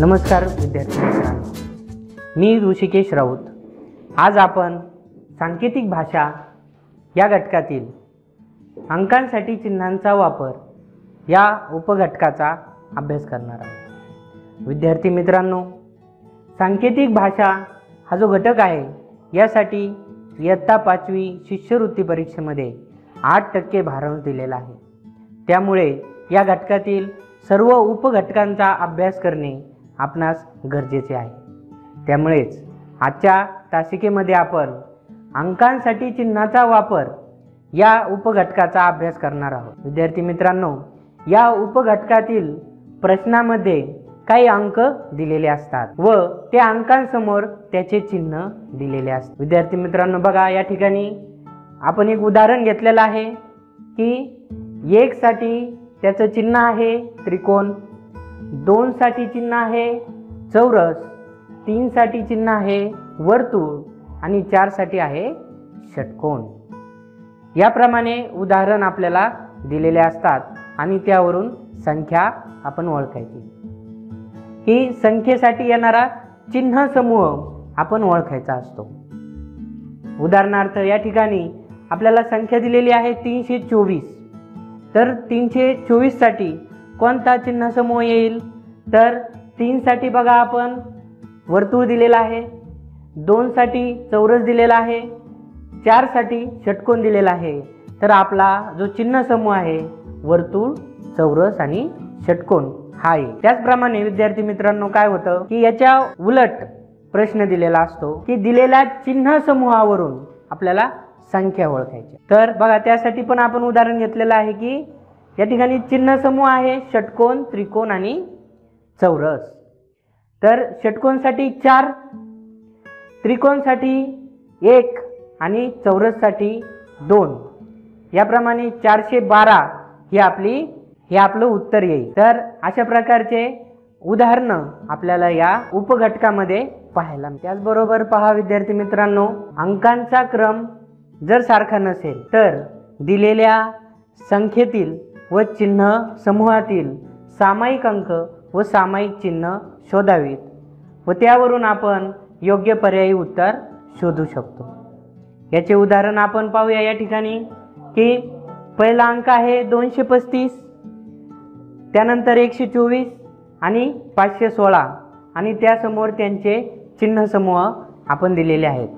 नमस्कार विद्यार्थी मित्रांनो. मी ऋषिकेश राऊत. आज आपण सांकेतिक भाषा या घटकातील अंकांसाठी चिन्हांचा वापर या उपघटकाचा अभ्यास करणार आहोत. विद्यार्थी मित्रांनो सांकेतिक भाषा हा जो घटक आहे यासाठी इयत्ता पाचवी शिष्यवृत्ती परीक्षेमध्ये आठ टक्के भारांश दिलेला आहे. त्यामुळे या घटकातील सर्व उपघटकांचा अभ्यास करणे आपणास गरजेचे आहे. त्यामुळेच आजच्या तासिकेमध्ये आपण अंकांसाठी चिन्हाचा वापर या उपघटकाचा अभ्यास करणार आहोत. विद्यार्थी मित्रांनो या उपघटकातील प्रश्नामध्ये काही अंक दिलेले असतात व त्या अंकांसमोर त्याचे चिन्ह दिलेले असतात. विद्यार्थी मित्रांनो बघा या ठिकाणी आपण एक उदाहरण घेतलेलं आहे की एकसाठी त्याचं चिन्ह आहे त्रिकोण दोन साठी चिन्ह आहे चौरस तीनसाठी चिन्ह आहे वर्तुळ आणि चारसाठी आहे षटकोन. याप्रमाणे उदाहरण आपल्याला दिलेले असतात आणि त्यावरून संख्या आपण ओळखायची. ही संख्येसाठी येणारा चिन्ह समूह आपण ओळखायचा असतो. उदाहरणार्थ या ठिकाणी आपल्याला संख्या दिलेली आहे तीनशे चोवीस. तर तीनशे चोवीससाठी कोणता चिन्ह समूह येईल? तर तीनसाठी बघा आपण. वर्तुळ दिलेला आहे. दोनसाठी चौरस दिलेला आहे. चारसाठी षटकोन दिलेला आहे. तर आपला जो चिन्ह समूह आहे वर्तुळ चौरस आणि षटकोन हा आहे त्याचप्रमाणे विद्यार्थी मित्रांनो काय होतं की याच्या उलट प्रश्न दिलेला असतो की दिलेल्या चिन्ह समूहावरून आपल्याला संख्या ओळखायची. तर बघा त्यासाठी पण आपण उदाहरण घेतलेलं आहे की या ठिकाणी चिन्ह समूह आहे षटकोन त्रिकोण आणि चौरस. तर षटकोनसाठी चार त्रिकोणसाठी एक आणि चौरससाठी दोन. याप्रमाणे चारशे बारा ही आपली हे आपलं उत्तर येईल. तर अशा प्रकारचे उदाहरणं आपल्याला या उपघटकामध्ये पाहायला त्याचबरोबर पहा विद्यार्थी मित्रांनो अंकांचा क्रम जर सारखा नसेल तर दिलेल्या संख्येतील व चिन्ह समूहातील सामायिक अंक व सामायिक चिन्ह शोधावीत व त्यावरून आपण योग्य पर्यायी उत्तर शोधू शकतो. याचे उदाहरण आपण पाहूया या ठिकाणी की पहिला अंक आहे दोनशे पस्तीस त्यानंतर एकशे चोवीस आणि पाचशे सोळा आणि त्यासमोर त्यांचे चिन्ह समूह आपण दिलेले आहेत.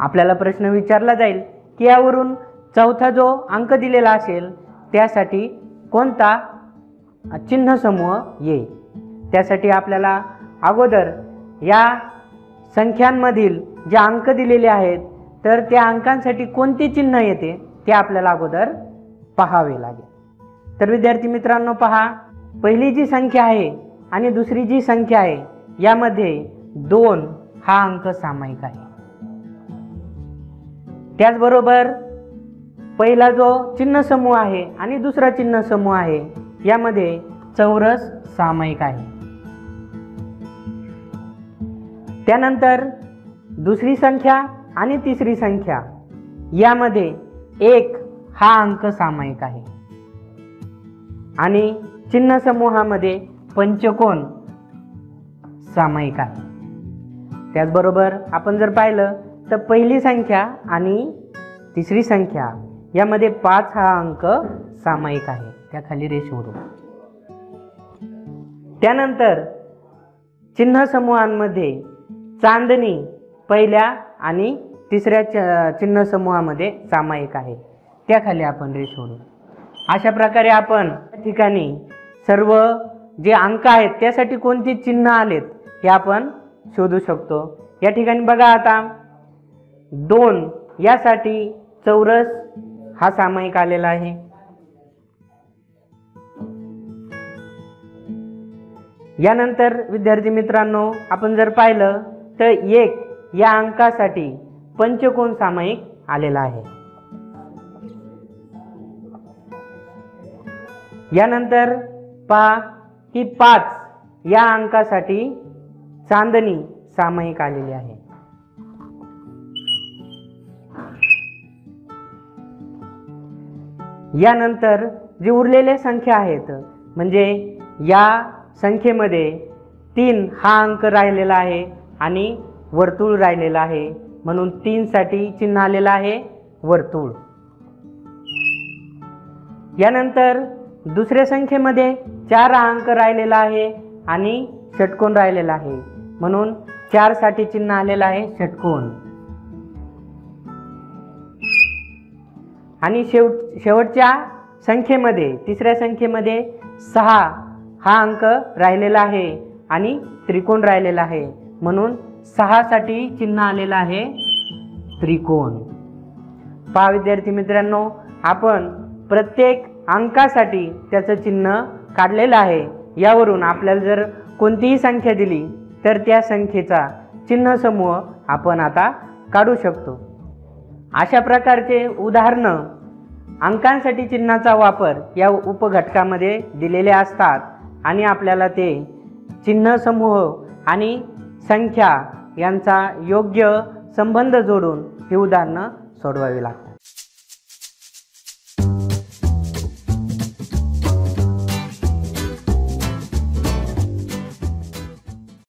आपल्याला प्रश्न विचारला जाईल की यावरून चौथा जो अंक दिलेला असेल त्यासाठी कोणता? चिन्ह समूह येईल त्यासाठी आपल्याला अगोदर या संख्यांमधील जे अंक दिलेले आहेत तर त्या अंकांसाठी कोणते चिन्ह येते ते आपल्याला अगोदर पाहावे लागेल. तर विद्यार्थी मित्रांनो पहा. पहिली जी संख्या आहे आणि दुसरी जी संख्या आहे यामध्ये दोन हा अंक सामायिक आहे. त्याचबरोबर पहिला जो चिन्ह समूह आहे आणि दुसरा चिन्ह समूह आहे यामध्ये चौरस सामायिक आहे. त्यानंतर दुसरी संख्या आणि तिसरी संख्या यामध्ये एक हा अंक सामायिक आहे. आणि चिन्ह समूहामध्ये पंचकोन सामायिक आहे. त्याचबरोबर आपण जर पाहिलं तर पहिली संख्या आणि तिसरी संख्या यामध्ये पाच हा अंक सामायिक आहे. त्याखाली रेषवरून त्यानंतर चिन्ह समूहांमध्ये चांदणी पहिल्या आणि तिसऱ्या च चिन्ह समूहामध्ये सामायिक आहे. त्याखाली आपण रेषवरून अशा प्रकारे आपण ठिकाणी सर्व जे अंक आहेत त्यासाठी कोणती चिन्ह आलेत हे आपण शोधू शकतो. या ठिकाणी बघा आता. दोन यासाठी चौरस हा सामायिक आलेला आहे. यानंतर विद्यार्थी मित्रांनो आपण जर पाहिलं तर एक या अंकासाठी पंचकोन सामायिक आलेला आहे. यानंतर पहा की पाच या अंकासाठी चांदणी सामायिक आलेली आहे. यानंतर जे उरलेल्या संख्या आहेत म्हणजे या संख्येमध्ये तीन हा अंक राहिलेला आहे आणि वर्तुळ राहिलेला आहे. म्हणून तीनसाठी चिन्ह आलेलं आहे वर्तुळ. यानंतर दुसऱ्या संख्येमध्ये चार हा अंक राहिलेला आहे आणि षटकोन राहिलेला आहे. म्हणून चारसाठी चिन्ह आलेलं आहे षटकोन. आणि शेवट शेवटच्या संख्येमध्ये तिसऱ्या संख्येमध्ये सहा हा अंक राहिलेला आहे आणि त्रिकोण राहिलेला आहे. म्हणून सहासाठी चिन्ह आलेलं आहे त्रिकोण. पहा विद्यार्थी मित्रांनो आपण प्रत्येक अंकासाठी त्याचं चिन्ह काढलेलं आहे. यावरून आपल्याला जर कोणतीही संख्या दिली तर त्या संख्येचा चिन्ह समूह आपण आता काढू शकतो. अशा प्रकारचे उदाहरणं अंकांसाठी चिन्हाचा वापर या उपघटकामध्ये दिलेले असतात आणि आपल्याला ते चिन्ह समूह आणि संख्या यांचा योग्य संबंध जोडून ही उदाहरणं सोडवावी लागतात.